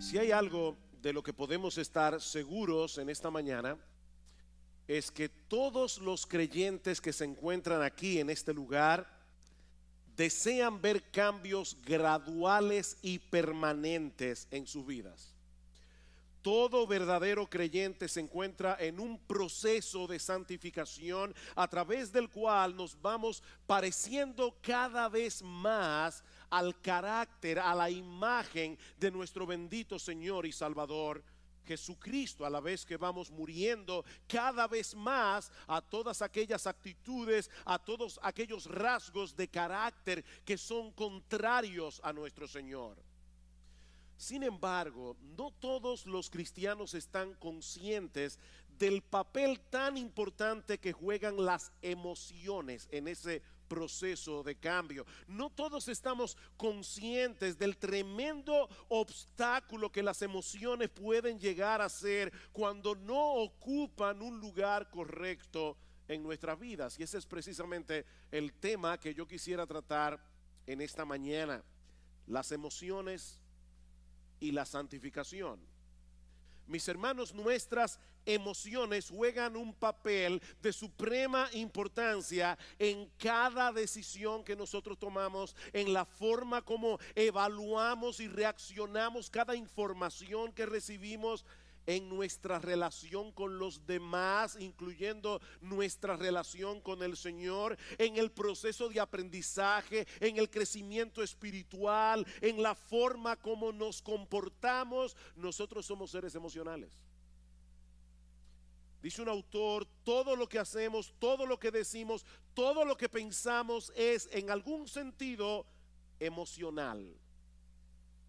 Si hay algo de lo que podemos estar seguros en esta mañana, es que todos los creyentes que se encuentran aquí en este lugar desean ver cambios graduales y permanentes en sus vidas. Todo verdadero creyente se encuentra en un proceso de santificación a través del cual nos vamos pareciendo cada vez más al carácter, a la imagen de nuestro bendito Señor y Salvador. Jesucristo, a la vez que vamos muriendo cada vez más a todas aquellas actitudes, a todos aquellos rasgos de carácter que son contrarios a nuestro Señor. Sin embargo, no todos los cristianos están conscientes del papel tan importante que juegan las emociones en ese proceso de cambio. No todos estamos conscientes del tremendo obstáculo que las emociones pueden llegar a ser cuando no ocupan un lugar correcto en nuestras vidas. Y ese es precisamente el tema que yo quisiera tratar en esta mañana. Las emociones y la santificación. Mis hermanos, nuestras emociones juegan un papel de suprema importancia en cada decisión que nosotros tomamos, en la forma como evaluamos y reaccionamos cada información que recibimos en nuestra relación con los demás, incluyendo nuestra relación con el Señor, en el proceso de aprendizaje, en el crecimiento espiritual, en la forma como nos comportamos. Nosotros somos seres emocionales. Dice un autor, todo lo que hacemos, todo lo que decimos, todo lo que pensamos es en algún sentido emocional.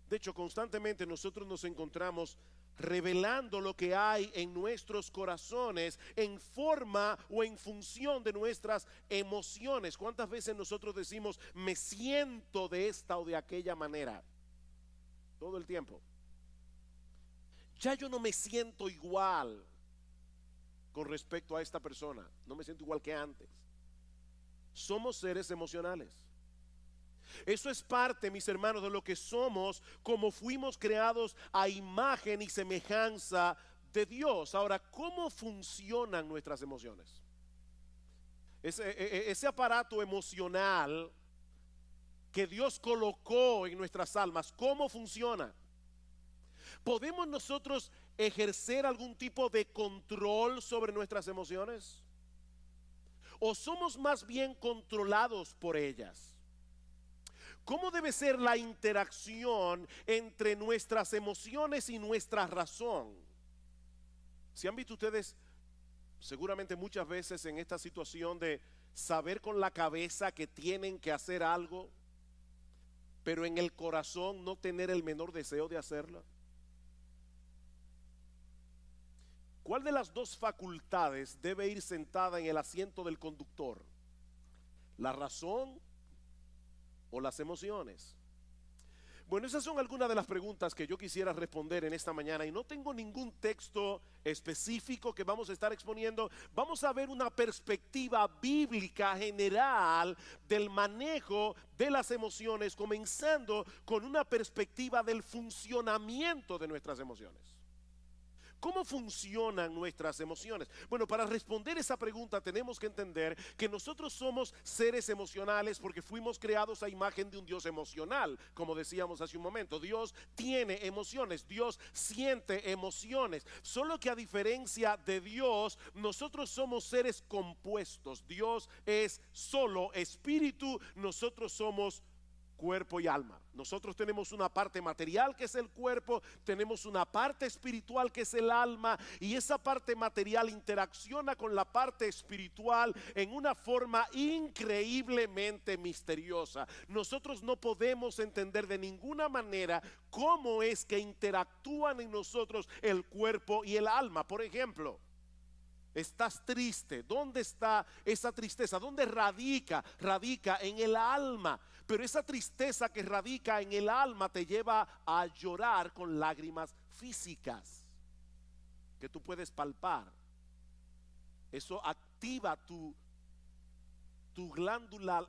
De hecho, constantemente nosotros nos encontramos revelando lo que hay en nuestros corazones en forma o en función de nuestras emociones. ¿Cuántas veces nosotros decimos, me siento de esta o de aquella manera? Todo el tiempo. Ya yo no me siento igual con respecto a esta persona. No me siento igual que antes. Somos seres emocionales. Eso es parte, mis hermanos, de lo que somos como fuimos creados a imagen y semejanza de Dios. Ahora, ¿cómo funcionan nuestras emociones? Ese, e, e, ese, aparato emocional que Dios colocó en nuestras almas, ¿cómo funciona? ¿Podemos nosotros ejercer algún tipo de control sobre nuestras emociones? ¿O somos más bien controlados por ellas? ¿Cómo debe ser la interacción entre nuestras emociones y nuestra razón? Si han visto ustedes seguramente muchas veces en esta situación de saber con la cabeza que tienen que hacer algo, pero en el corazón no tener el menor deseo de hacerlo. ¿Cuál de las dos facultades debe ir sentada en el asiento del conductor? ¿La razón o las emociones? Bueno, esas son algunas de las preguntas que yo quisiera responder en esta mañana y no tengo ningún texto específico que vamos a estar exponiendo. Vamos a ver una perspectiva bíblica general del manejo de las emociones, comenzando con una perspectiva del funcionamiento de nuestras emociones. ¿Cómo funcionan nuestras emociones? Bueno, para responder esa pregunta tenemos que entender que nosotros somos seres emocionales porque fuimos creados a imagen de un Dios emocional, como decíamos hace un momento. Dios tiene emociones, Dios siente emociones. Solo que a diferencia de Dios, nosotros somos seres compuestos. Dios es solo espíritu, nosotros somos cuerpo y alma. Nosotros tenemos una parte material que es el cuerpo, tenemos una parte espiritual que es el alma y esa parte material interacciona con la parte espiritual en una forma increíblemente misteriosa. Nosotros no podemos entender de ninguna manera cómo es que interactúan en nosotros el cuerpo y el alma. Por ejemplo, Estás triste. ¿Dónde está esa tristeza? ¿Dónde radica? Radica en el alma. Pero esa tristeza que radica en el alma te lleva a llorar con lágrimas físicas que tú puedes palpar. Eso activa tu, tu glándula,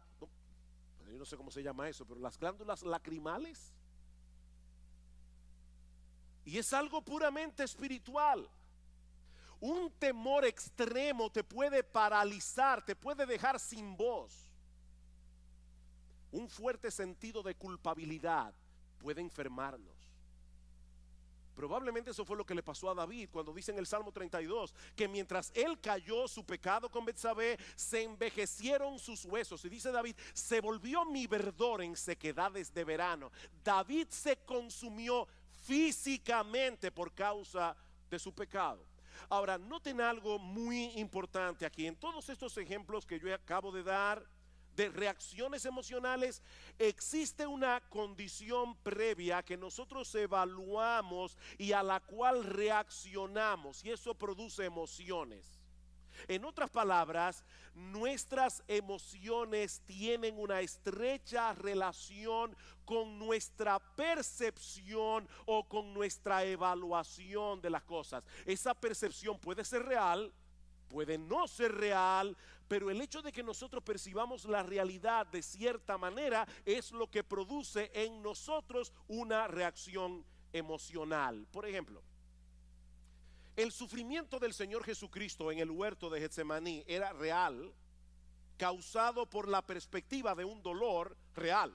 yo no sé cómo se llama eso, pero las glándulas lacrimales Y es algo puramente espiritual. Un temor extremo te puede paralizar, te puede dejar sin voz. Un fuerte sentido de culpabilidad puede enfermarnos. Probablemente eso fue lo que le pasó a David cuando dice en el Salmo 32 que mientras él cayó su pecado con Betsabé, se envejecieron sus huesos. Y dice David, se volvió mi verdor en sequedades de verano. David se consumió físicamente por causa de su pecado. Ahora, noten algo muy importante aquí. En todos estos ejemplos que yo acabo de dar, de reacciones emocionales, existe una condición previa que nosotros evaluamos y a la cual reaccionamos y eso produce emociones. En otras palabras, nuestras emociones tienen una estrecha relación con nuestra percepción o con nuestra evaluación de las cosas. Esa percepción puede ser real, puede no ser real, pero el hecho de que nosotros percibamos la realidad de cierta manera es lo que produce en nosotros una reacción emocional. Por ejemplo, el sufrimiento del Señor Jesucristo en el huerto de Getsemaní era real, causado por la perspectiva de un dolor real.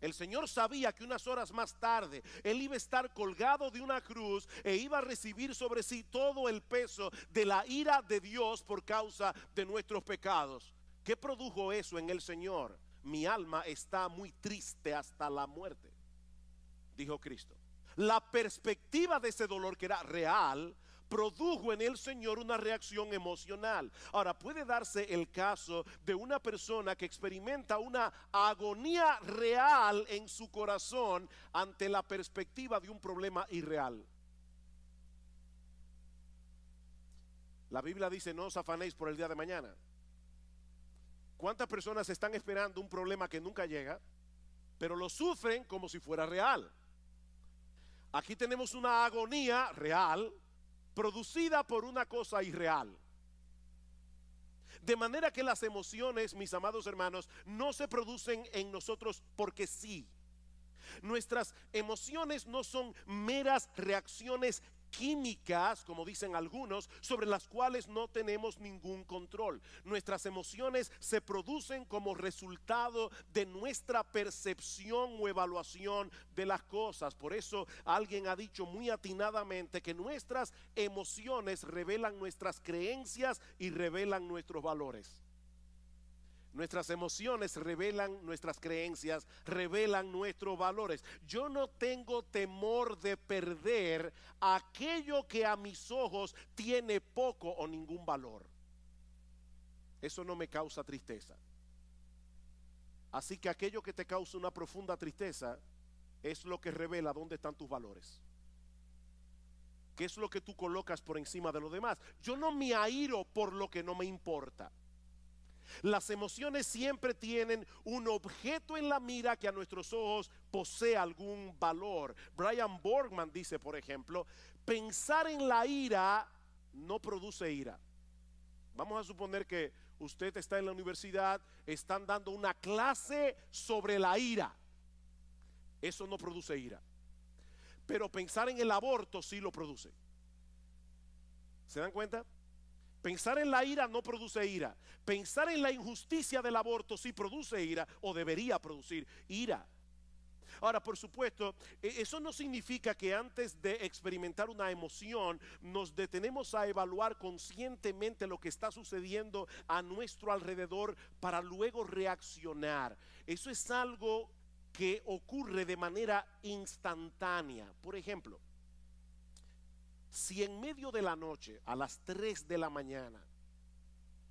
El Señor sabía que unas horas más tarde Él iba a estar colgado de una cruz e iba a recibir sobre sí todo el peso de la ira de Dios por causa de nuestros pecados. ¿Qué produjo eso en el Señor? Mi alma está muy triste hasta la muerte, dijo Cristo. La perspectiva de ese dolor que era real produjo en el Señor una reacción emocional. Ahora, puede darse el caso de una persona que experimenta una agonía real en su corazón ante la perspectiva de un problema irreal. La Biblia dice, no os afanéis por el día de mañana. ¿Cuántas personas están esperando un problema que nunca llega, pero lo sufren como si fuera real? Aquí tenemos una agonía real producida por una cosa irreal. De manera que las emociones, mis amados hermanos, no se producen en nosotros porque sí. Nuestras emociones no son meras reacciones químicas, como dicen algunos, sobre las cuales no tenemos ningún control. Nuestras emociones se producen como resultado de nuestra percepción o evaluación de las cosas. Por eso alguien ha dicho muy atinadamente que nuestras emociones revelan nuestras creencias y revelan nuestros valores. Nuestras emociones revelan nuestras creencias, revelan nuestros valores. Yo no tengo temor de perder aquello que a mis ojos tiene poco o ningún valor. Eso no me causa tristeza. Así que aquello que te causa una profunda tristeza es lo que revela dónde están tus valores. ¿Qué es lo que tú colocas por encima de lo demás? Yo no me airo por lo que no me importa. Las emociones siempre tienen un objeto en la mira que a nuestros ojos posee algún valor. Brian Borgman dice, por ejemplo, pensar en la ira no produce ira. Vamos a suponer que usted está en la universidad, están dando una clase sobre la ira. Eso no produce ira. Pero pensar en el aborto sí lo produce. ¿Se dan cuenta? Pensar en la ira no produce ira. Pensar en la injusticia del aborto sí produce ira o debería producir ira. Ahora, por supuesto, e-, eso no significa que antes de experimentar una emoción nos detenemos a evaluar conscientemente lo que está sucediendo a nuestro alrededor para luego reaccionar. Eso es algo que ocurre de manera instantánea. Por ejemplo, si en medio de la noche, a las 3 de la mañana,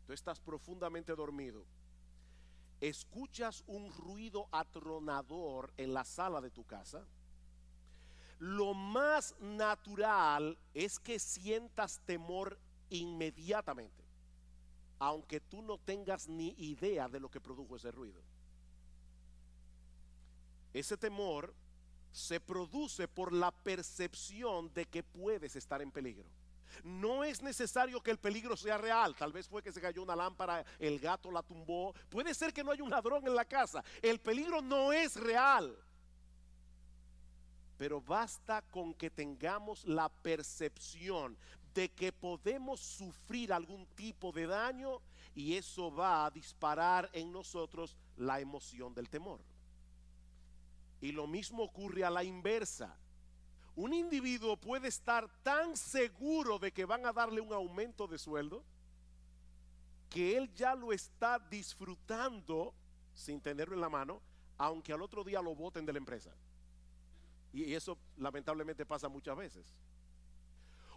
tú estás profundamente dormido, escuchas un ruido atronador en la sala de tu casa, lo más natural es que sientas temor inmediatamente, aunque tú no tengas ni idea de lo que produjo ese ruido. Ese temor se produce por la percepción de que puedes estar en peligro. No es necesario que el peligro sea real. Tal vez fue que se cayó una lámpara, el gato la tumbó. Puede ser que no haya un ladrón en la casa. El peligro no es real. pero basta con que tengamos la percepción de que podemos sufrir algún tipo de daño y eso va a disparar en nosotros la emoción del temor. Y lo mismo ocurre a la inversa. Un individuo puede estar tan seguro de que van a darle un aumento de sueldo que él ya lo está disfrutando sin tenerlo en la mano, aunque al otro día lo voten de la empresa. Y eso lamentablemente pasa muchas veces.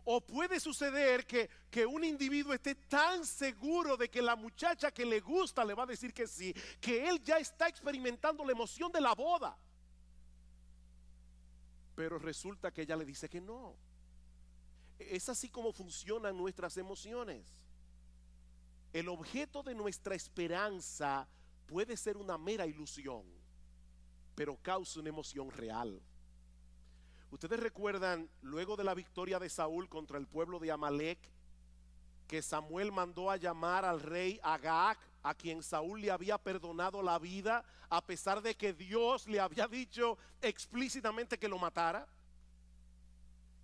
O puede suceder que, que, un individuo esté tan seguro de que la muchacha que le gusta le va a decir que sí, que él ya está experimentando la emoción de la boda. Pero resulta que ella le dice que no. Es así como funcionan nuestras emociones. El objeto de nuestra esperanza puede ser una mera ilusión, pero causa una emoción real. Ustedes recuerdan luego de la victoria de Saúl contra el pueblo de Amalek, que Samuel mandó a llamar al rey Agag, a quien Saúl le había perdonado la vida, a pesar de que Dios le había dicho explícitamente que lo matara.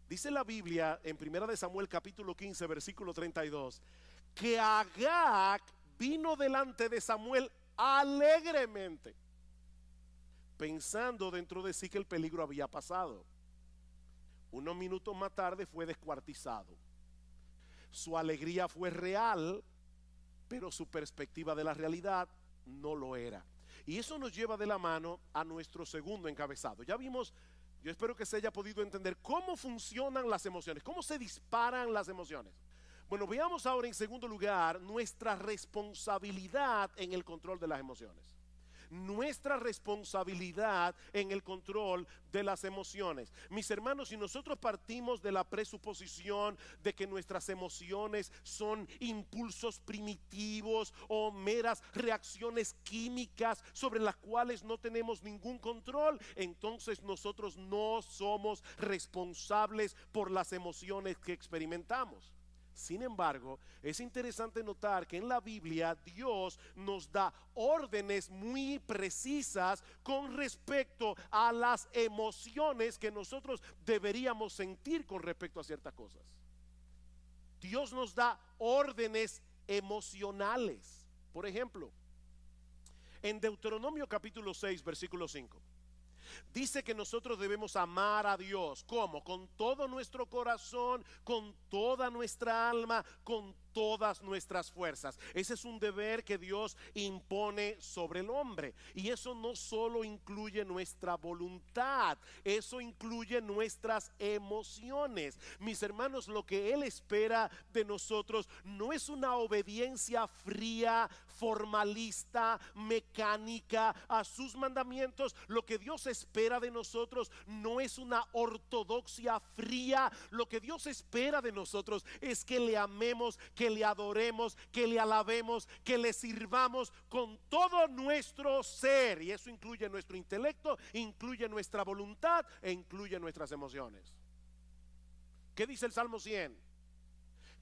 Dice la Biblia en 1 de Samuel capítulo 15 versículo 32 que Agag vino delante de Samuel alegremente, pensando dentro de sí que el peligro había pasado. Unos minutos más tarde fue descuartizado. Su alegría fue real, pero su perspectiva de la realidad no lo era. Y eso nos lleva de la mano a nuestro segundo encabezado. Ya vimos, yo espero que se haya podido entender cómo funcionan las emociones, cómo se disparan las emociones. Bueno, veamos ahora en segundo lugar nuestra responsabilidad en el control de las emociones nuestra responsabilidad en el control de las emociones. Mis hermanos, si nosotros partimos de la presuposición de que nuestras emociones son impulsos primitivos o meras reacciones químicas sobre las cuales no tenemos ningún control, entonces nosotros no somos responsables por las emociones que experimentamos. Sin embargo, es interesante notar que en la Biblia Dios nos da órdenes muy precisas con respecto a las emociones que nosotros deberíamos sentir con respecto a ciertas cosas. Dios nos da órdenes emocionales. Por ejemplo, en Deuteronomio capítulo 6, versículo 5. Dice que nosotros debemos amar a Dios. ¿Cómo? Con todo nuestro corazón, con toda nuestra alma, con todas nuestras fuerzas. Ese es un deber que Dios impone sobre el hombre. Y eso no solo incluye nuestra voluntad, eso incluye nuestras emociones. Mis hermanos, lo que Él espera de nosotros no es una obediencia fría, formalista, mecánica a sus mandamientos. Lo que Dios espera de nosotros no es una ortodoxia fría. Lo que Dios espera de nosotros es que le amemos, que le adoremos, que le alabemos, que le sirvamos con todo nuestro ser. Y eso incluye nuestro intelecto, incluye nuestra voluntad e incluye nuestras emociones. ¿Qué dice el Salmo 100?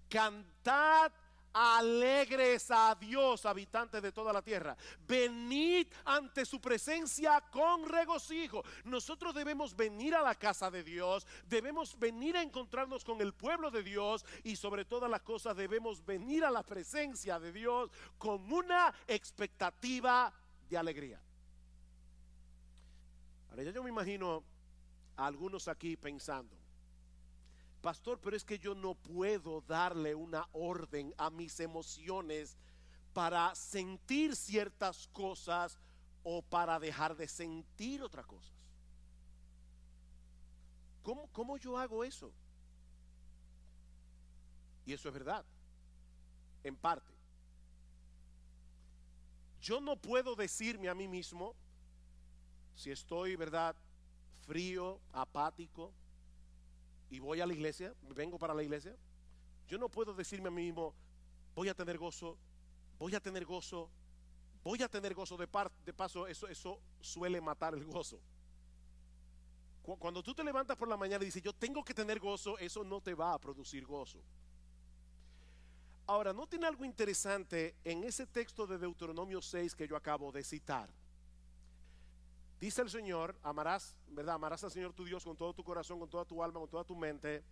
Cantad alegres a Dios, habitantes de toda la tierra. Venid ante su presencia con regocijo. Nosotros debemos venir a la casa de Dios, debemos venir a encontrarnos con el pueblo de Dios y sobre todas las cosas debemos venir a la presencia de Dios con una expectativa de alegría. Ahora yo me imagino a algunos aquí pensando, Pastor, pero es que yo no puedo darle una orden a mis emociones para sentir ciertas cosas o para dejar de sentir otras cosas. ¿Cómo, ¿Cómo, yo hago eso? Y eso es verdad, en parte. Yo no puedo decirme a mí mismo si estoy, ¿verdad? Frío, apático, y voy a la iglesia, vengo para la iglesia, yo no puedo decirme a mí mismo, voy a tener gozo, voy a tener gozo, voy a tener gozo de, de paso, eso, eso suele matar el gozo. Cuando tú te levantas por la mañana y dices, yo tengo que tener gozo, eso no te va a producir gozo. Ahora, ¿no tiene algo interesante en ese texto de Deuteronomio 6 que yo acabo de citar? Dice el Señor, amarás, ¿verdad? Amarás al Señor tu Dios con todo tu corazón, con toda tu alma, con toda tu mente.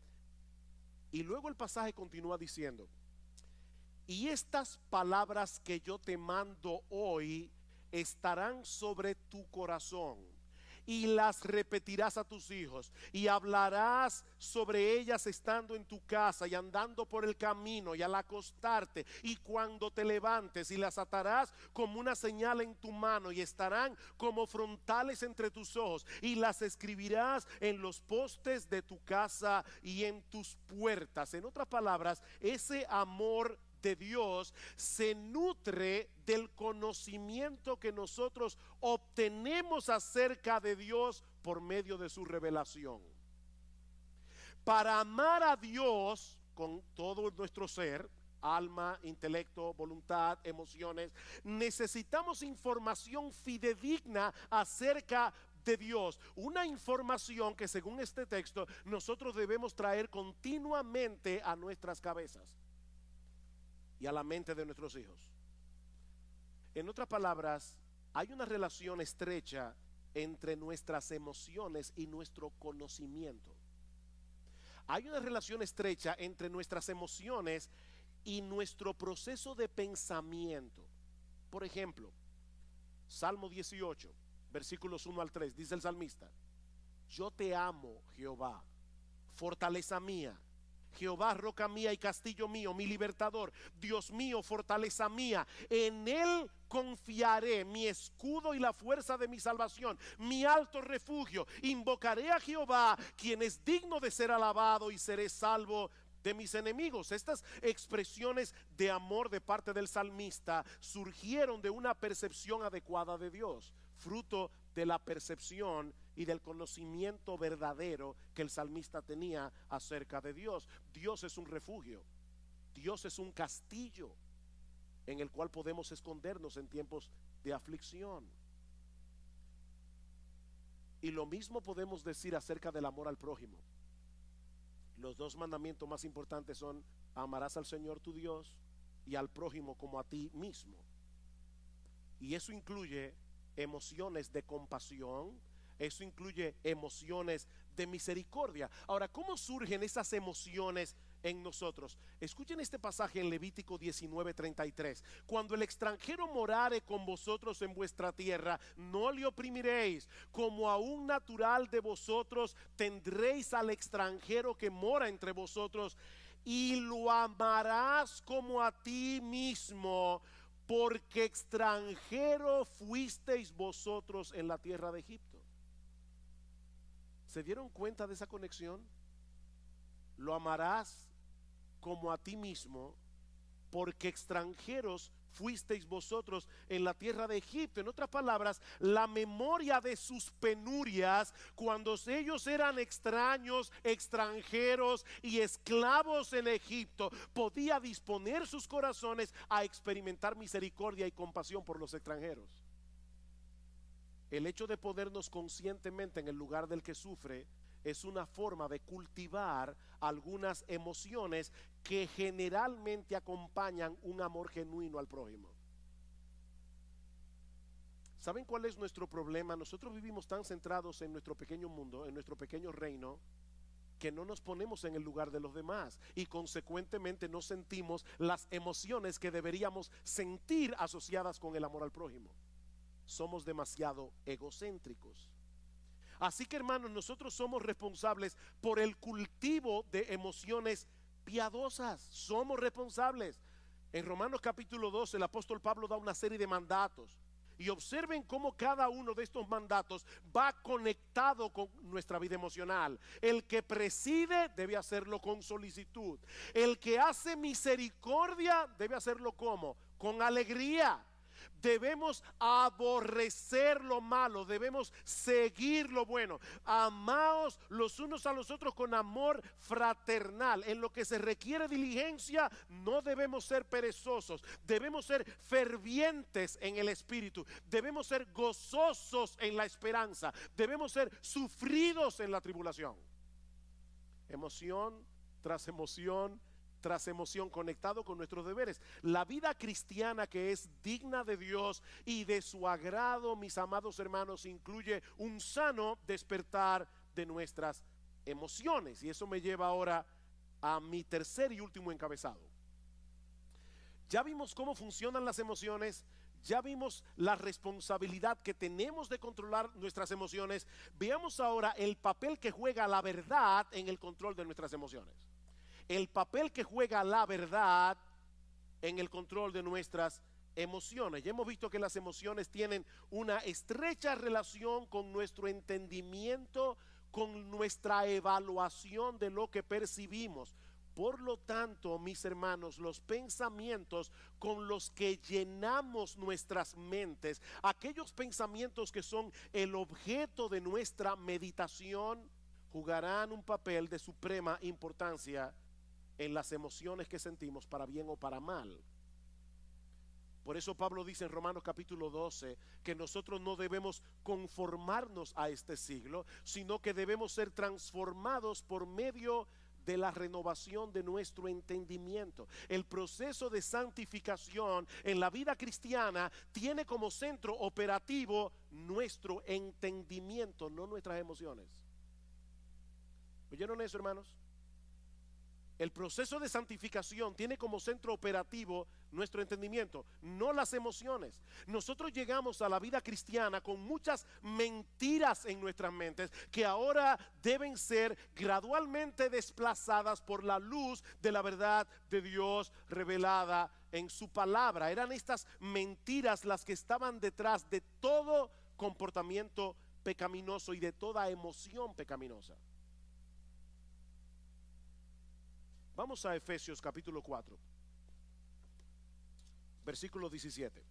Y luego el pasaje continúa diciendo, y estas palabras que yo te mando hoy estarán sobre tu corazón y las repetirás a tus hijos y hablarás sobre ellas estando en tu casa y andando por el camino y al acostarte y cuando te levantes y las atarás como una señal en tu mano y estarán como frontales entre tus ojos y las escribirás en los postes de tu casa y en tus puertas. En otras palabras, ese amor de Dios se nutre del conocimiento que nosotros obtenemos acerca de Dios por medio de su revelación. Para amar a Dios con todo nuestro ser, alma, intelecto, voluntad, emociones, necesitamos información fidedigna acerca de Dios. Una información que según este texto nosotros debemos traer continuamente a nuestras cabezas y a la mente de nuestros hijos. En otras palabras, hay una relación estrecha entre nuestras emociones y nuestro conocimiento. Hay una relación estrecha entre nuestras emociones y nuestro proceso de pensamiento. Por ejemplo, Salmo 18, versículos 1 al 3, dice el salmista, yo te amo, Jehová, fortaleza mía Jehová, roca mía y castillo mío, mi libertador, Dios mío, fortaleza mía. En Él confiaré, mi escudo y la fuerza de mi salvación, mi alto refugio. Invocaré a Jehová, quien es digno de ser alabado y seré salvo de mis enemigos. Estas expresiones de amor de parte del salmista surgieron de una percepción adecuada de Dios, fruto de la percepción y del conocimiento verdadero que el salmista tenía acerca de Dios. Dios es un refugio, Dios es un castillo en el cual podemos escondernos en tiempos de aflicción. Y lo mismo podemos decir acerca del amor al prójimo. Los dos mandamientos más importantes son amarás al Señor tu Dios y al prójimo como a ti mismo. Y eso incluye emociones de compasión, eso incluye emociones de misericordia. Ahora, ¿cómo surgen esas emociones en nosotros? Escuchen este pasaje en Levítico 19:33. Cuando el extranjero morare con vosotros en vuestra tierra, no le oprimiréis. Como a un natural de vosotros tendréis al extranjero que mora entre vosotros y lo amarás como a ti mismo porque extranjero fuisteis vosotros en la tierra de Egipto. ¿Se dieron cuenta de esa conexión? Lo amarás como a ti mismo, porque extranjeros fuisteis vosotros en la tierra de Egipto. En otras palabras, la memoria de sus penurias, cuando ellos eran extraños, extranjeros y esclavos en Egipto, podía disponer sus corazones a experimentar misericordia y compasión por los extranjeros. El hecho de podernos conscientemente en el lugar del que sufre es una forma de cultivar algunas emociones que generalmente acompañan un amor genuino al prójimo. ¿Saben cuál es nuestro problema? Nosotros vivimos tan centrados en nuestro pequeño mundo, en nuestro pequeño reino, que no nos ponemos en el lugar de los demás y consecuentemente no sentimos las emociones que deberíamos sentir asociadas con el amor al prójimo somos demasiado egocéntricos. Así que hermanos, nosotros somos responsables por el cultivo de emociones piadosas. Somos responsables. En Romanos capítulo 12 el apóstol Pablo da una serie de mandatos. Y observen cómo cada uno de estos mandatos va conectado con nuestra vida emocional. El que preside debe hacerlo con solicitud. El que hace misericordia debe hacerlo como? Con alegría. Debemos aborrecer lo malo, debemos seguir lo bueno. Amaos los unos a los otros con amor fraternal. En lo que se requiere diligencia, no debemos ser perezosos, debemos ser fervientes en el espíritu, debemos ser gozosos en la esperanza, debemos ser sufridos en la tribulación. Emoción tras emoción tras emoción conectado con nuestros deberes. La vida cristiana que es digna de Dios y de su agrado, mis amados hermanos, incluye un sano despertar de nuestras emociones. Y eso me lleva ahora a mi tercer y último encabezado. Ya vimos cómo funcionan las emociones, ya vimos la responsabilidad que tenemos de controlar nuestras emociones. Veamos ahora el papel que juega la verdad en el control de nuestras emociones. El papel que juega la verdad en el control de nuestras emociones. Ya hemos visto que las emociones tienen una estrecha relación con nuestro entendimiento, con nuestra evaluación de lo que percibimos. Por lo tanto, mis hermanos, los pensamientos con los que llenamos nuestras mentes, aquellos pensamientos que son el objeto de nuestra meditación, jugarán un papel de suprema importancia en las emociones que sentimos para bien o para mal. Por eso Pablo dice en Romanos capítulo 12 que nosotros no debemos conformarnos a este siglo, sino que debemos ser transformados por medio de la renovación de nuestro entendimiento. El proceso de santificación en la vida cristiana tiene como centro operativo nuestro entendimiento, no nuestras emociones. ¿Oyeron eso, hermanos? El proceso de santificación tiene como centro operativo nuestro entendimiento, no las emociones. Nosotros llegamos a la vida cristiana con muchas mentiras en nuestras mentes que ahora deben ser gradualmente desplazadas por la luz de la verdad de Dios revelada en su palabra. Eran estas mentiras las que estaban detrás de todo comportamiento pecaminoso y de toda emoción pecaminosa. Vamos a Efesios capítulo 4, versículo 17.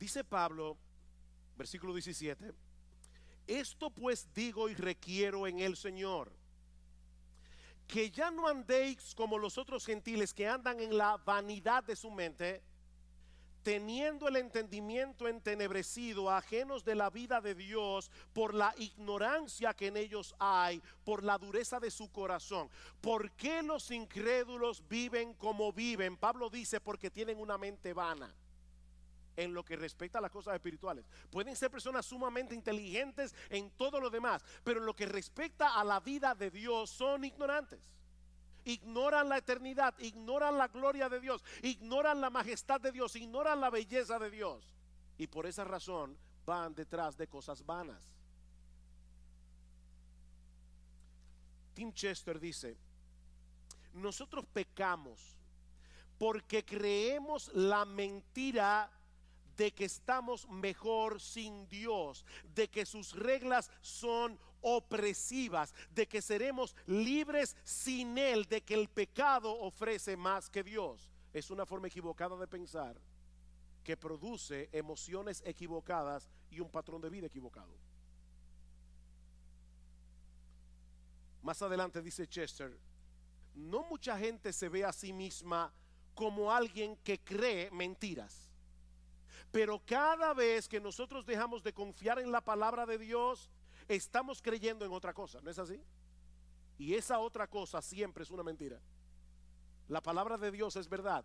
Dice Pablo, versículo 17, esto pues digo y requiero en el Señor, que ya no andéis como los otros gentiles que andan en la vanidad de su mente, teniendo el entendimiento entenebrecido, ajenos de la vida de Dios, por la ignorancia que en ellos hay, por la dureza de su corazón. ¿Por qué los incrédulos viven como viven? Pablo dice, porque tienen una mente vana en lo que respecta a las cosas espirituales. Pueden ser personas sumamente inteligentes en todo lo demás, pero en lo que respecta a la vida de Dios son ignorantes ignoran la eternidad, ignoran la gloria de Dios, ignoran la majestad de Dios, ignoran la belleza de Dios. Y por esa razón van detrás de cosas vanas. Tim Chester dice, nosotros pecamos porque creemos la mentira de que estamos mejor sin Dios, de que sus reglas son opresivas, de que seremos libres sin Él, de que el pecado ofrece más que Dios. Es una forma equivocada de pensar que produce emociones equivocadas y un patrón de vida equivocado. Más adelante dice Chester, no mucha gente se ve a sí misma como alguien que cree mentiras. Pero cada vez que nosotros dejamos de confiar en la palabra de Dios, estamos creyendo en otra cosa, ¿no es así? Y esa otra cosa siempre es una mentira. La palabra de Dios es verdad.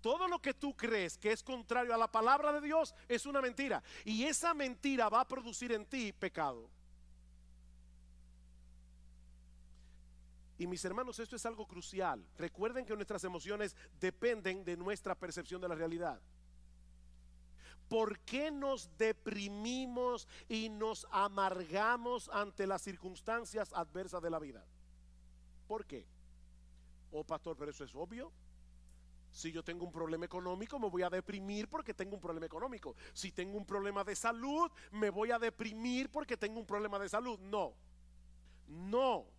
Todo lo que tú crees que es contrario a la palabra de Dios es una mentira. Y esa mentira va a producir en ti pecado. Y mis hermanos, esto es algo crucial. Recuerden que nuestras emociones dependen de nuestra percepción de la realidad. ¿Por qué nos deprimimos y nos amargamos ante las circunstancias adversas de la vida? ¿Por qué? Oh, pastor, pero eso es obvio. Si yo tengo un problema económico, me voy a deprimir porque tengo un problema económico. Si tengo un problema de salud, me voy a deprimir porque tengo un problema de salud. No, no.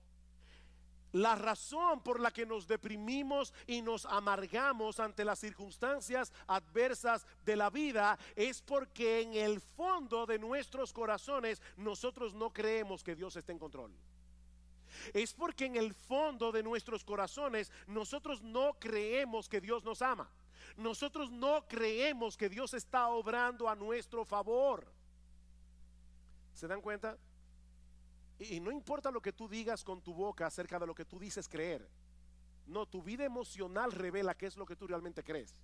La razón por la que nos deprimimos y nos amargamos ante las circunstancias adversas de la vida es porque en el fondo de nuestros corazones nosotros no creemos que Dios esté en control. Es porque en el fondo de nuestros corazones nosotros no creemos que Dios nos ama. Nosotros no creemos que Dios está obrando a nuestro favor. ¿Se dan cuenta? Y no importa lo que tú digas con tu boca acerca de lo que tú dices creer. No, tu vida emocional revela qué es lo que tú realmente crees.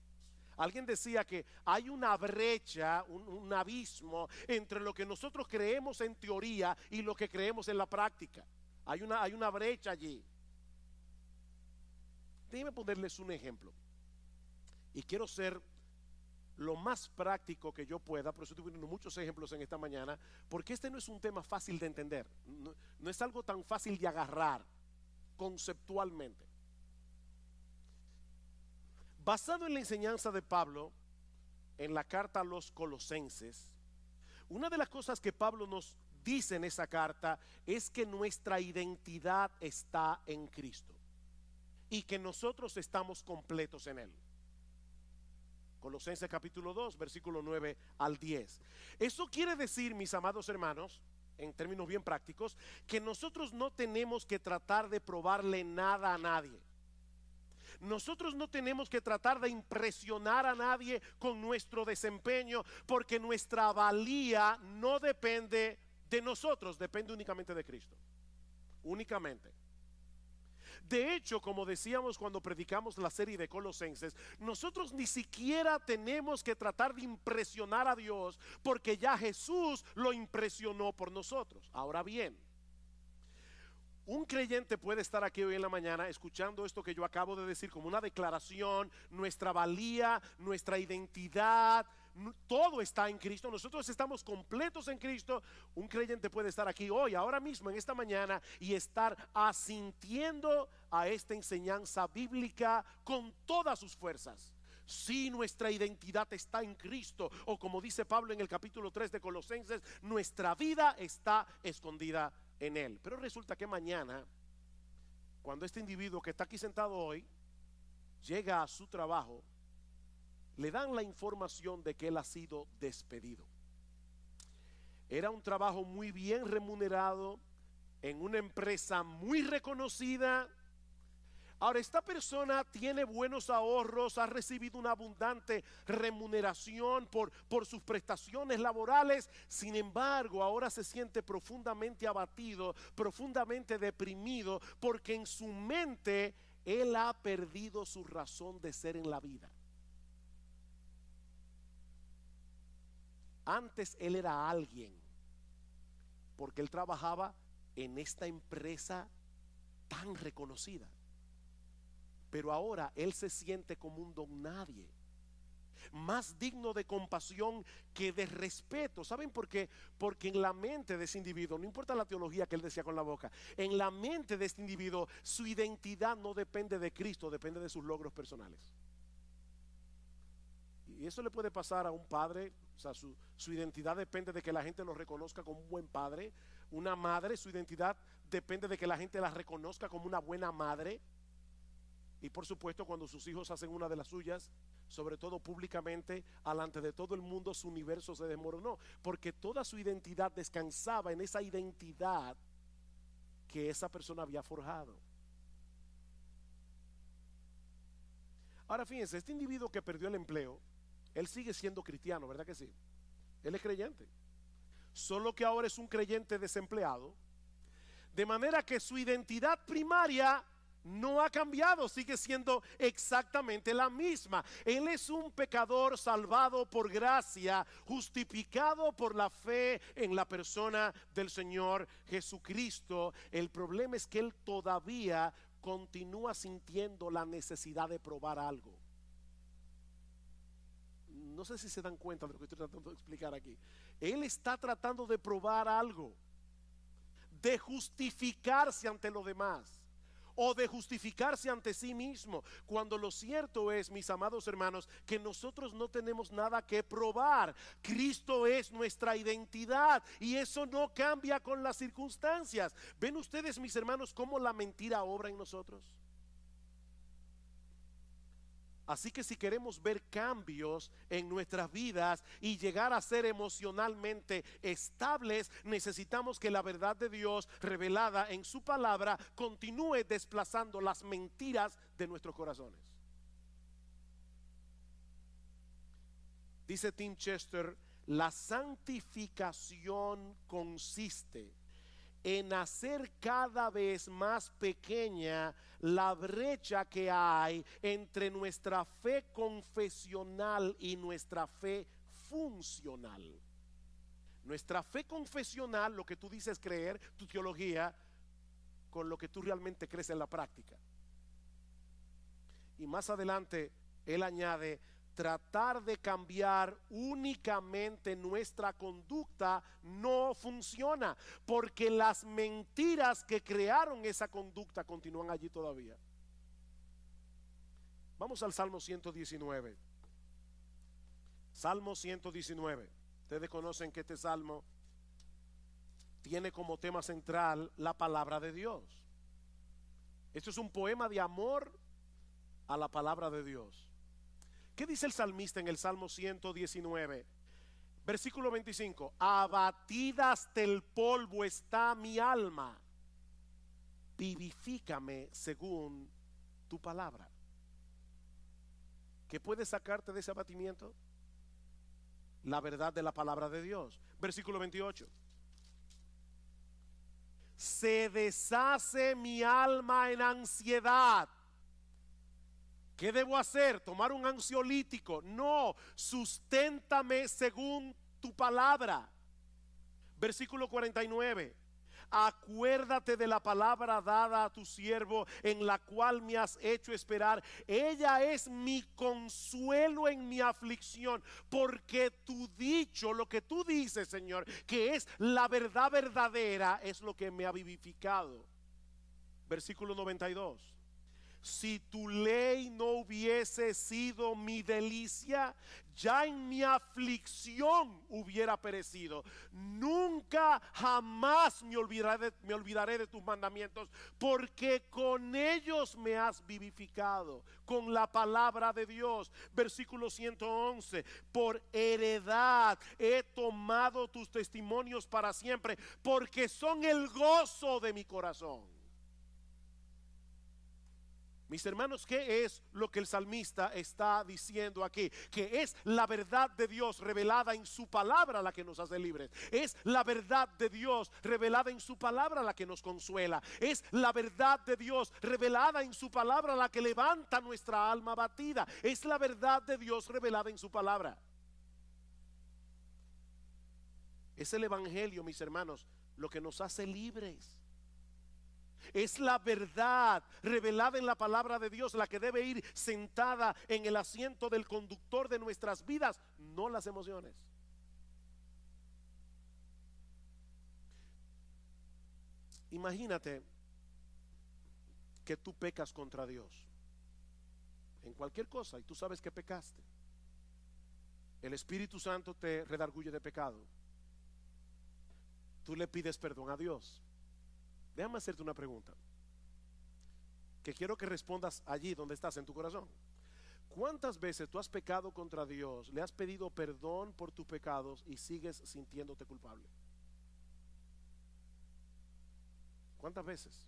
Alguien decía que hay una brecha, un, abismo entre lo que nosotros creemos en teoría y lo que creemos en la práctica. Hay una, hay una brecha allí. Déjenme ponerles un ejemplo. Y quiero ser lo más práctico que yo pueda, por eso estoy poniendo muchos ejemplos en esta mañana, porque este no es un tema fácil de entender, no es algo tan fácil de agarrar conceptualmente. Basado en la enseñanza de Pablo en la carta a los colosenses, una de las cosas que Pablo nos dice en esa carta es que nuestra identidad está en Cristo y que nosotros estamos completos en Él. Colosenses capítulo 2, versículo 9 al 10. Eso quiere decir, mis amados hermanos, en términos bien prácticos, que nosotros no tenemos que tratar de probarle nada a nadie. Nosotros no tenemos que tratar de impresionar a nadie con nuestro desempeño, porque nuestra valía no depende de nosotros, depende únicamente de Cristo. Únicamente. De hecho, como decíamos cuando predicamos la serie de Colosenses, nosotros ni siquiera tenemos que tratar de impresionar a Dios porque ya Jesús lo impresionó por nosotros. Ahora bien, un creyente puede estar aquí hoy en la mañana escuchando esto que yo acabo de decir como una declaración, nuestra valía, nuestra identidad, todo está en Cristo, nosotros estamos completos en Cristo. Un creyente puede estar aquí hoy, ahora mismo, en esta mañana, y estar asintiendo a esta enseñanza bíblica con todas sus fuerzas. Si nuestra identidad está en Cristo, o como dice Pablo en el capítulo 3 de Colosenses, nuestra vida está escondida en él. Pero resulta que mañana, cuando este individuo que está aquí sentado hoy llega a su trabajo, le dan la información de que él ha sido despedido. Era un trabajo muy bien remunerado en una empresa muy reconocida Ahora, esta persona tiene buenos ahorros, ha recibido una abundante remuneración por, por sus prestaciones laborales, sin embargo, ahora se siente profundamente abatido, profundamente deprimido, porque en su mente él ha perdido su razón de ser en la vida. Antes él era alguien, porque él trabajaba en esta empresa tan reconocida. Pero ahora él se siente como un don nadie. Más digno de compasión que de respeto. ¿Saben por qué? Porque en la mente de ese individuo, no importa la teología que él decía con la boca, en la mente de este individuo su identidad no depende de Cristo, depende de sus logros personales. Y eso le puede pasar a un padre, o sea, su, identidad depende de que la gente lo reconozca como un buen padre. Una madre, su identidad depende de que la gente la reconozca como una buena madre. Y por supuesto, cuando sus hijos hacen una de las suyas, sobre todo públicamente, alante de todo el mundo, su universo se desmoronó. Porque toda su identidad descansaba en esa identidad que esa persona había forjado. Ahora fíjense, este individuo que perdió el empleo, él sigue siendo cristiano, ¿verdad que sí? Él es creyente. Solo que ahora es un creyente desempleado. De manera que su identidad primaria no ha cambiado, sigue siendo exactamente la misma. Él es un pecador salvado por gracia, justificado por la fe en la persona del Señor Jesucristo. El problema es que él todavía continúa sintiendo la necesidad de probar algo. No sé si se dan cuenta de lo que estoy tratando de explicar aquí. Él está tratando de probar algo, de justificarse ante los demás o de justificarse ante sí mismo, cuando lo cierto es, mis amados hermanos, que nosotros no tenemos nada que probar. Cristo es nuestra identidad y eso no cambia con las circunstancias. ¿Ven ustedes, mis hermanos, cómo la mentira obra en nosotros? Así que si queremos ver cambios en nuestras vidas y llegar a ser emocionalmente estables, necesitamos que la verdad de Dios revelada en su palabra continúe desplazando las mentiras de nuestros corazones. Dice Tim Chester, la santificación consiste en hacer cada vez más pequeña la brecha que hay entre nuestra fe confesional y nuestra fe funcional. Nuestra fe confesional, lo que tú dices creer, tu teología, con lo que tú realmente crees en la práctica. Y más adelante, él añade, tratar de cambiar únicamente nuestra conducta no funciona, porque las mentiras que crearon esa conducta continúan allí todavía. Vamos al Salmo 119. Salmo 119. Ustedes conocen que este salmo tiene como tema central la palabra de Dios. Esto es un poema de amor a la palabra de Dios. ¿Qué dice el salmista en el Salmo 119? Versículo 25. Abatida hasta el polvo está mi alma. Vivifícame según tu palabra. ¿Qué puede sacarte de ese abatimiento? La verdad de la palabra de Dios. Versículo 28. Se deshace mi alma en ansiedad ¿Qué debo hacer? ¿Tomar un ansiolítico? No, susténtame según tu palabra. Versículo 49. Acuérdate de la palabra dada a tu siervo en la cual me has hecho esperar. Ella es mi consuelo en mi aflicción, porque tu dicho, lo que tú dices, Señor, que es la verdad verdadera, es lo que me ha vivificado. Versículo 92 si tu ley no hubiese sido mi delicia, ya en mi aflicción hubiera perecido. Nunca jamás me olvidaré, de, me olvidaré de tus mandamientos, porque con ellos me has vivificado, con la palabra de Dios. Versículo 111, por heredad he tomado tus testimonios para siempre, porque son el gozo de mi corazón. Mis hermanos, ¿qué es lo que el salmista está diciendo aquí? Que es la verdad de Dios revelada en su palabra la que nos hace libres. Es la verdad de Dios revelada en su palabra la que nos consuela. Es la verdad de Dios revelada en su palabra la que levanta nuestra alma batida. Es la verdad de Dios revelada en su palabra. Es el Evangelio, mis hermanos, lo que nos hace libres. Es la verdad revelada en la palabra de Dios la que debe ir sentada en el asiento del conductor de nuestras vidas, no las emociones. Imagínate que tú pecas contra Dios en cualquier cosa y tú sabes que pecaste. El Espíritu Santo te redarguye de pecado. Tú le pides perdón a Dios. Déjame hacerte una pregunta. Que quiero que respondas allí donde estás en tu corazón. ¿Cuántas veces tú has pecado contra Dios, le has pedido perdón por tus pecados y sigues sintiéndote culpable? ¿Cuántas veces?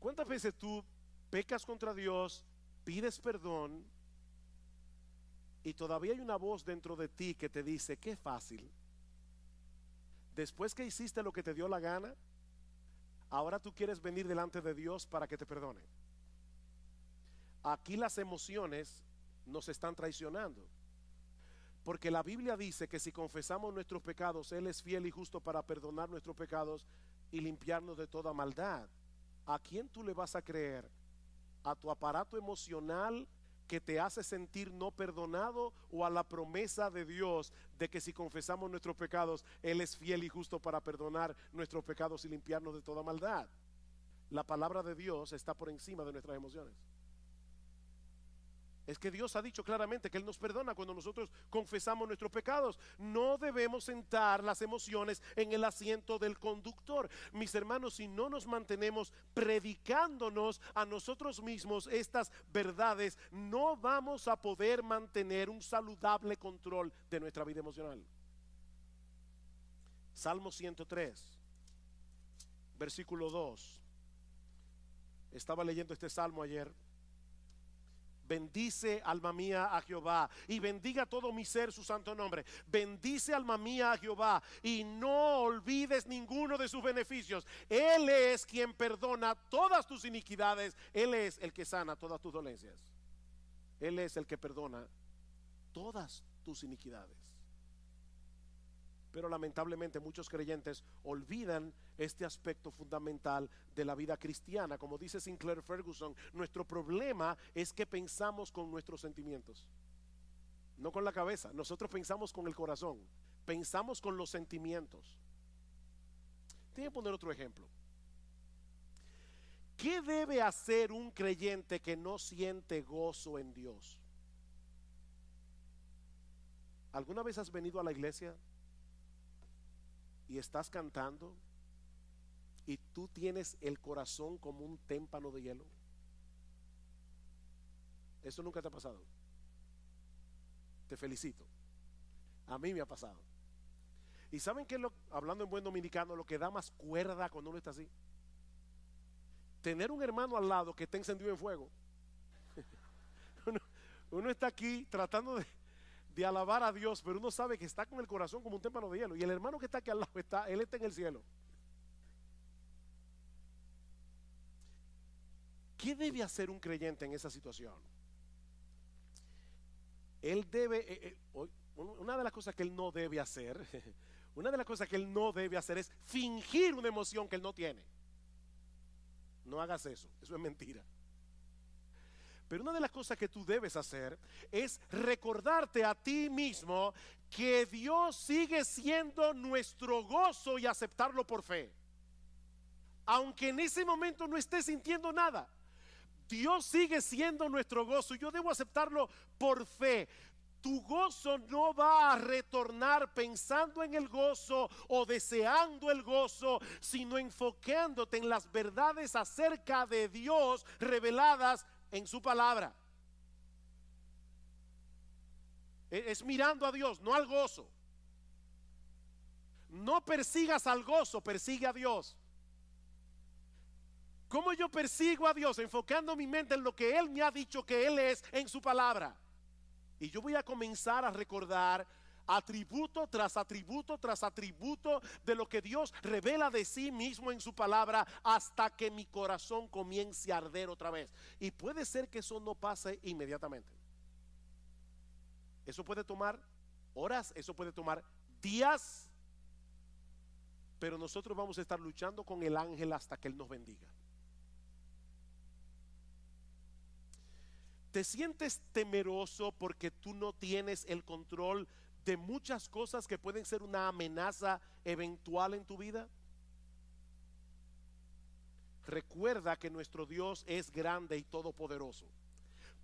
¿Cuántas veces tú pecas contra Dios, pides perdón y todavía hay una voz dentro de ti que te dice, qué fácil, después que hiciste lo que te dio la gana, ahora tú quieres venir delante de Dios para que te perdone. Aquí las emociones nos están traicionando. Porque la Biblia dice que si confesamos nuestros pecados, Él es fiel y justo para perdonar nuestros pecados y limpiarnos de toda maldad. ¿A quién tú le vas a creer? ¿A tu aparato emocional que te hace sentir no perdonado o a la promesa de Dios de que si confesamos nuestros pecados, Él es fiel y justo para perdonar nuestros pecados y limpiarnos de toda maldad. La palabra de Dios está por encima de nuestras emociones. Es que Dios ha dicho claramente que Él nos perdona cuando nosotros confesamos nuestros pecados. No debemos sentar las emociones en el asiento del conductor. Mis hermanos, si no nos mantenemos predicándonos a nosotros mismos estas verdades, no vamos a poder mantener un saludable control de nuestra vida emocional. Salmo 103, versículo 2. Estaba leyendo este salmo ayer Bendice alma mía a Jehová y bendiga todo mi ser su santo nombre. Bendice alma mía a Jehová y no olvides ninguno de sus beneficios. Él es quien perdona todas tus iniquidades. Él es el que sana todas tus dolencias. Él es el que perdona todas tus iniquidades. Pero lamentablemente muchos creyentes olvidan este aspecto fundamental de la vida cristiana. Como dice Sinclair Ferguson, nuestro problema es que pensamos con nuestros sentimientos, no con la cabeza. Nosotros pensamos con el corazón, pensamos con los sentimientos. Tiene que poner otro ejemplo. ¿Qué debe hacer un creyente que no siente gozo en Dios? ¿Alguna vez has venido a la iglesia y estás cantando y tú tienes el corazón como un témpano de hielo? Eso nunca te ha pasado. Te felicito. A mí me ha pasado. ¿Y saben qué lo, hablando en buen dominicano, lo que da más cuerda cuando uno está así? Tener un hermano al lado que está encendido en fuego. uno está aquí tratando de, de alabar a Dios, pero uno sabe que está con el corazón como un témpano de hielo. Y el hermano que está aquí al lado está, él está en el cielo. ¿Qué debe hacer un creyente en esa situación? Él debe, eh, eh, una de las cosas que él no debe hacer, una de las cosas que él no debe hacer es fingir una emoción que él no tiene. No hagas eso, eso es mentira. Pero una de las cosas que tú debes hacer es recordarte a ti mismo que Dios sigue siendo nuestro gozo y aceptarlo por fe. Aunque en ese momento no estés sintiendo nada, Dios sigue siendo nuestro gozo. Yo debo aceptarlo por fe. Tu gozo no va a retornar pensando en el gozo o deseando el gozo, sino enfocándote en las verdades acerca de Dios reveladas en su palabra. E-, es mirando a Dios, no al gozo. No persigas al gozo, persigue a Dios. ¿Cómo yo persigo a Dios? Enfocando mi mente en lo que Él me ha dicho que Él es en su palabra. Y yo voy a comenzar a recordar atributo tras atributo tras atributo de lo que Dios revela de sí mismo en su palabra hasta que mi corazón comience a arder otra vez. Y puede ser que eso no pase inmediatamente. Eso puede tomar horas, eso puede tomar días, pero nosotros vamos a estar luchando con el ángel hasta que Él nos bendiga. ¿Te sientes temeroso porque tú no tienes el control de muchas cosas que pueden ser una amenaza eventual en tu vida? Recuerda que nuestro Dios es grande y todopoderoso.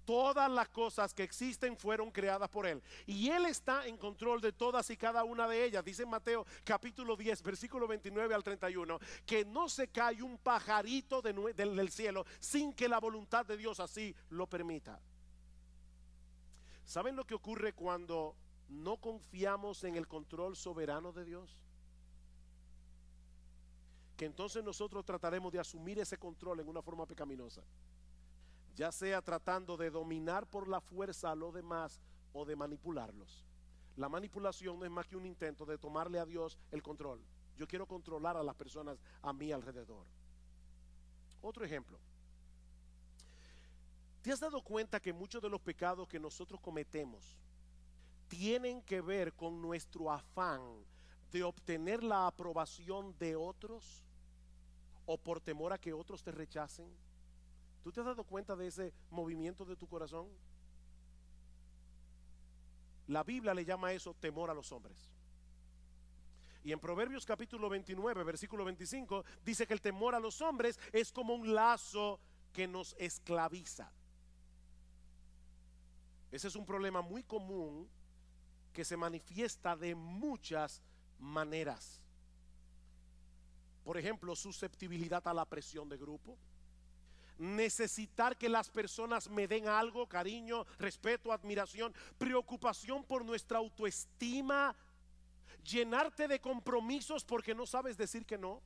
Todas las cosas que existen fueron creadas por Él. Y Él está en control de todas y cada una de ellas. Dice Mateo capítulo 10, versículo 29 al 31, que no se cae un pajarito del cielo sin que la voluntad de Dios así lo permita. ¿Saben lo que ocurre cuando no confiamos en el control soberano de Dios? Que entonces nosotros trataremos de asumir ese control en una forma pecaminosa. Ya sea tratando de dominar por la fuerza a los demás o de manipularlos. La manipulación no es más que un intento de tomarle a Dios el control. Yo quiero controlar a las personas a mi alrededor. Otro ejemplo. ¿Te has dado cuenta que muchos de los pecados que nosotros cometemos tienen que ver con nuestro afán de obtener la aprobación de otros o por temor a que otros te rechacen? ¿Tú te has dado cuenta de ese movimiento de tu corazón? La Biblia le llama eso temor a los hombres. Y en Proverbios capítulo 29, versículo 25, dice que el temor a los hombres es como un lazo que nos esclaviza. Ese es un problema muy común que se manifiesta de muchas maneras. Por ejemplo, susceptibilidad a la presión de grupo. Necesitar que las personas me den algo, cariño, respeto, admiración, preocupación por nuestra autoestima, llenarte de compromisos porque no sabes decir que no.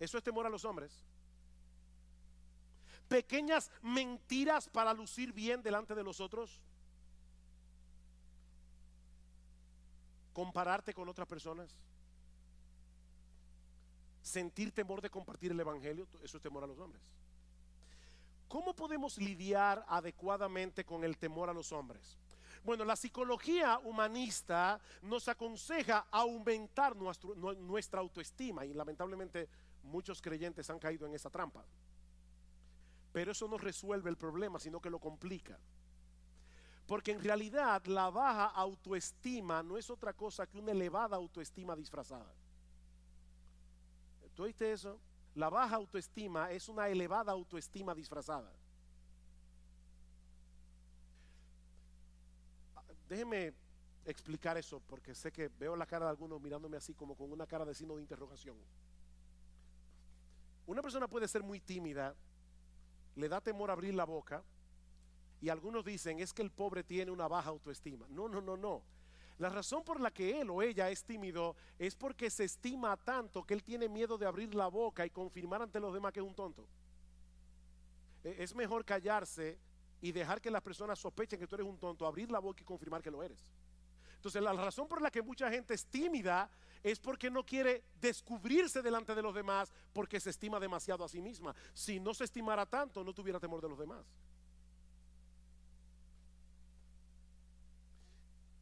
Eso es temor a los hombres pequeñas mentiras para lucir bien delante de los otros? ¿Compararte con otras personas? ¿Sentir temor de compartir el Evangelio? Eso es temor a los hombres. ¿Cómo podemos lidiar adecuadamente con el temor a los hombres? Bueno, la psicología humanista nos aconseja aumentar nuestra autoestima y lamentablemente muchos creyentes han caído en esa trampa. Pero eso no resuelve el problema, sino que lo complica. Porque en realidad la baja autoestima no es otra cosa que una elevada autoestima disfrazada. ¿Tú oíste eso? La baja autoestima es una elevada autoestima disfrazada. Déjeme explicar eso porque sé que veo la cara de algunos mirándome así como con una cara de signo de interrogación. Una persona puede ser muy tímida, le da temor abrir la boca y algunos dicen es que el pobre tiene una baja autoestima. No, no, no, no. La razón por la que él o ella es tímido es porque se estima tanto que él tiene miedo de abrir la boca y confirmar ante los demás que es un tonto. E, es mejor callarse y dejar que las personas sospechen que tú eres un tonto, abrir la boca y confirmar que lo eres. Entonces la razón por la que mucha gente es tímida es porque no quiere descubrirse delante de los demás porque se estima demasiado a sí misma. Si no se estimara tanto, no tuviera temor de los demás.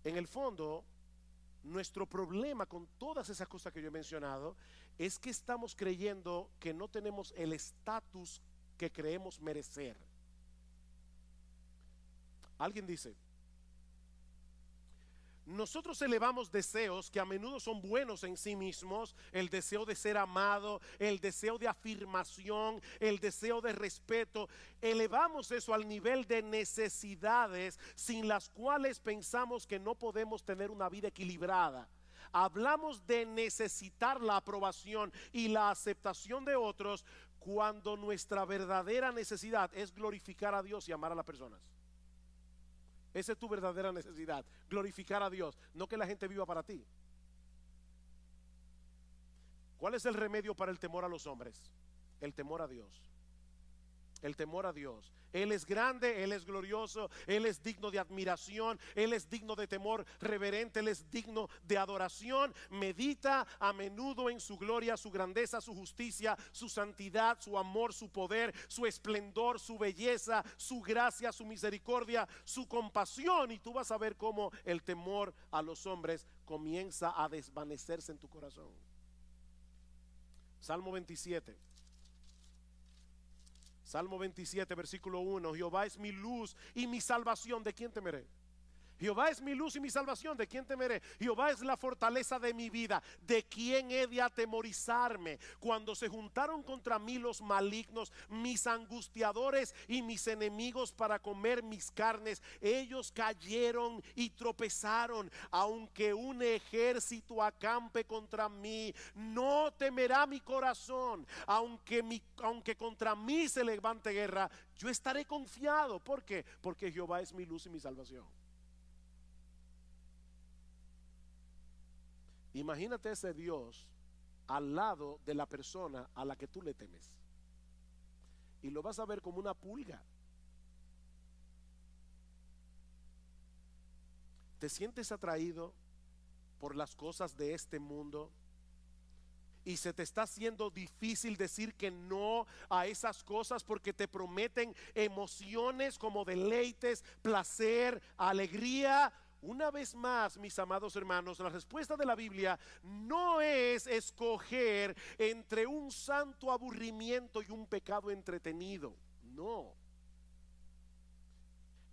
En el fondo, nuestro problema con todas esas cosas que yo he mencionado es que estamos creyendo que no tenemos el estatus que creemos merecer. Alguien dice, nosotros elevamos deseos que a menudo son buenos en sí mismos, el deseo de ser amado, el deseo de afirmación, el deseo de respeto. Elevamos eso al nivel de necesidades sin las cuales pensamos que no podemos tener una vida equilibrada. Hablamos de necesitar la aprobación y la aceptación de otros cuando nuestra verdadera necesidad es glorificar a Dios y amar a las personas. Esa es tu verdadera necesidad, glorificar a Dios, no que la gente viva para ti. ¿Cuál es el remedio para el temor a los hombres? El temor a Dios el temor a Dios. Él es grande, Él es glorioso, Él es digno de admiración, Él es digno de temor reverente, Él es digno de adoración. Medita a menudo en su gloria, su grandeza, su justicia, su santidad, su amor, su poder, su esplendor, su belleza, su gracia, su misericordia, su compasión. Y tú vas a ver cómo el temor a los hombres comienza a desvanecerse en tu corazón. Salmo 27. Salmo 27, versículo 1. Jehová es mi luz y mi salvación. ¿De quién temeré? Jehová es mi luz y mi salvación, ¿de quién temeré? Jehová es la fortaleza de mi vida, ¿de quién he de atemorizarme? Cuando se juntaron contra mí los malignos, mis angustiadores y mis enemigos para comer mis carnes, ellos cayeron y tropezaron. Aunque un ejército acampe contra mí, no temerá mi corazón. Aunque, mi, aunque contra mí se levante guerra, yo estaré confiado. ¿Por qué? Porque Jehová es mi luz y mi salvación. Imagínate ese Dios al lado de la persona a la que tú le temes. Y lo vas a ver como una pulga. ¿Te sientes atraído por las cosas de este mundo? Y se te está haciendo difícil decir que no a esas cosas porque te prometen emociones como deleites, placer, alegría una vez más, mis amados hermanos, la respuesta de la Biblia no es escoger entre un santo aburrimiento y un pecado entretenido. No.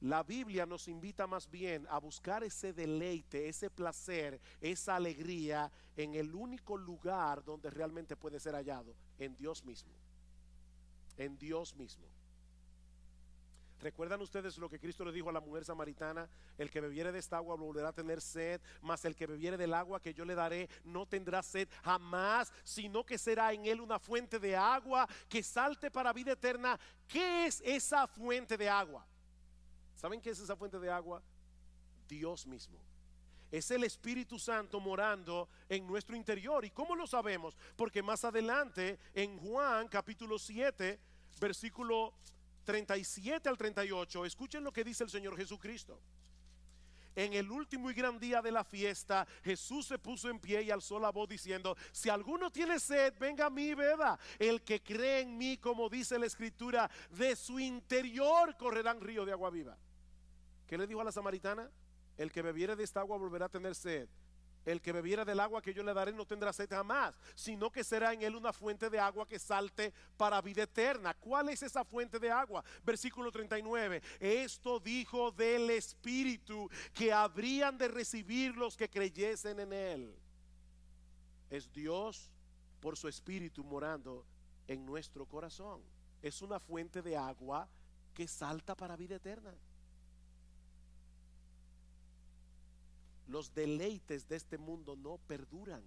La Biblia nos invita más bien a buscar ese deleite, ese placer, esa alegría en el único lugar donde realmente puede ser hallado, en Dios mismo. En Dios mismo. ¿Recuerdan ustedes lo que Cristo le dijo a la mujer samaritana? El que bebiere de esta agua volverá a tener sed, mas el que bebiere del agua que yo le daré no tendrá sed jamás, sino que será en él una fuente de agua que salte para vida eterna. ¿Qué es esa fuente de agua? ¿Saben qué es esa fuente de agua? Dios mismo. Es el Espíritu Santo morando en nuestro interior. ¿Y cómo lo sabemos? Porque más adelante en Juan capítulo 7, versículo 37 al 38, escuchen lo que dice el Señor Jesucristo. En el último y gran día de la fiesta, Jesús se puso en pie y alzó la voz diciendo, si alguno tiene sed, venga a mí, beba. El que cree en mí, como dice la escritura, de su interior correrán río de agua viva. ¿Qué le dijo a la samaritana? El que bebiere de esta agua volverá a tener sed. El que bebiera del agua que yo le daré no tendrá sed jamás, sino que será en él una fuente de agua que salte para vida eterna. ¿Cuál es esa fuente de agua? Versículo 39. Esto dijo del Espíritu que habrían de recibir los que creyesen en él. Es Dios por su Espíritu morando en nuestro corazón. Es una fuente de agua que salta para vida eterna. Los deleites de este mundo no perduran.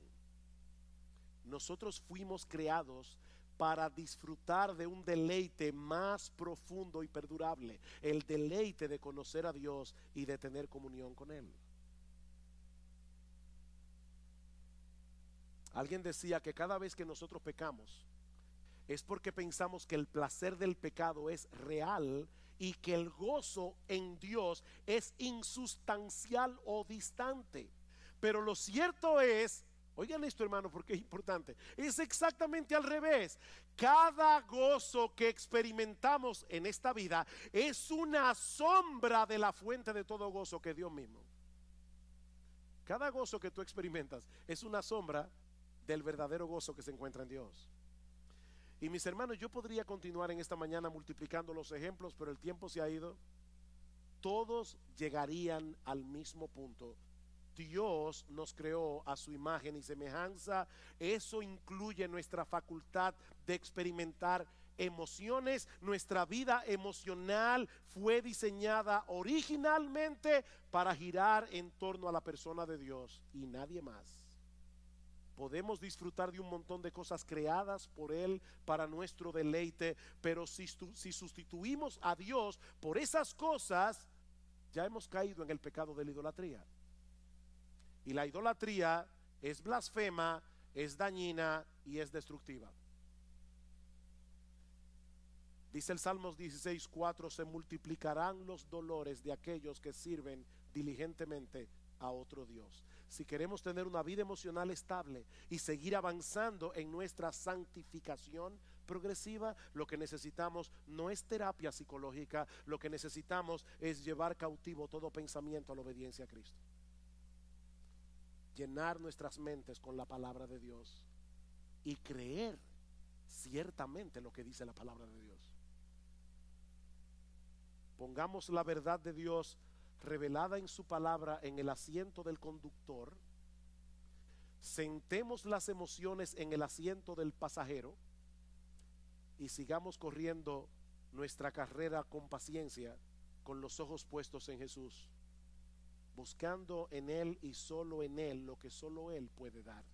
Nosotros fuimos creados para disfrutar de un deleite más profundo y perdurable, el deleite de conocer a Dios y de tener comunión con Él. Alguien decía que cada vez que nosotros pecamos es porque pensamos que el placer del pecado es real y que el gozo en Dios es insustancial o distante. Pero lo cierto es, oigan esto hermano porque es importante, es exactamente al revés. Cada gozo que experimentamos en esta vida es una sombra de la fuente de todo gozo que Dios mismo. Cada gozo que tú experimentas es una sombra del verdadero gozo que se encuentra en Dios. Y mis hermanos, yo podría continuar en esta mañana multiplicando los ejemplos, pero el tiempo se ha ido. Todos llegarían al mismo punto. Dios nos creó a su imagen y semejanza. Eso incluye nuestra facultad de experimentar emociones. Nuestra vida emocional fue diseñada originalmente para girar en torno a la persona de Dios y nadie más podemos disfrutar de un montón de cosas creadas por Él para nuestro deleite, pero si, sustituimos a Dios por esas cosas, ya hemos caído en el pecado de la idolatría. Y la idolatría es blasfema, es dañina y es destructiva. Dice el Salmos 16:4, se multiplicarán los dolores de aquellos que sirven diligentemente a otro Dios. Si queremos tener una vida emocional estable y seguir avanzando en nuestra santificación progresiva, lo que necesitamos no es terapia psicológica, lo que necesitamos es llevar cautivo todo pensamiento a la obediencia a Cristo. Llenar nuestras mentes con la palabra de Dios y creer ciertamente lo que dice la palabra de Dios. Pongamos la verdad de Dios revelada en su palabra en el asiento del conductor, sentemos las emociones en el asiento del pasajero y sigamos corriendo nuestra carrera con paciencia, con los ojos puestos en Jesús, buscando en Él y solo en Él lo que solo Él puede dar.